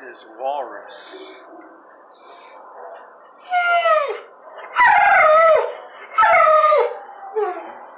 This is walrus.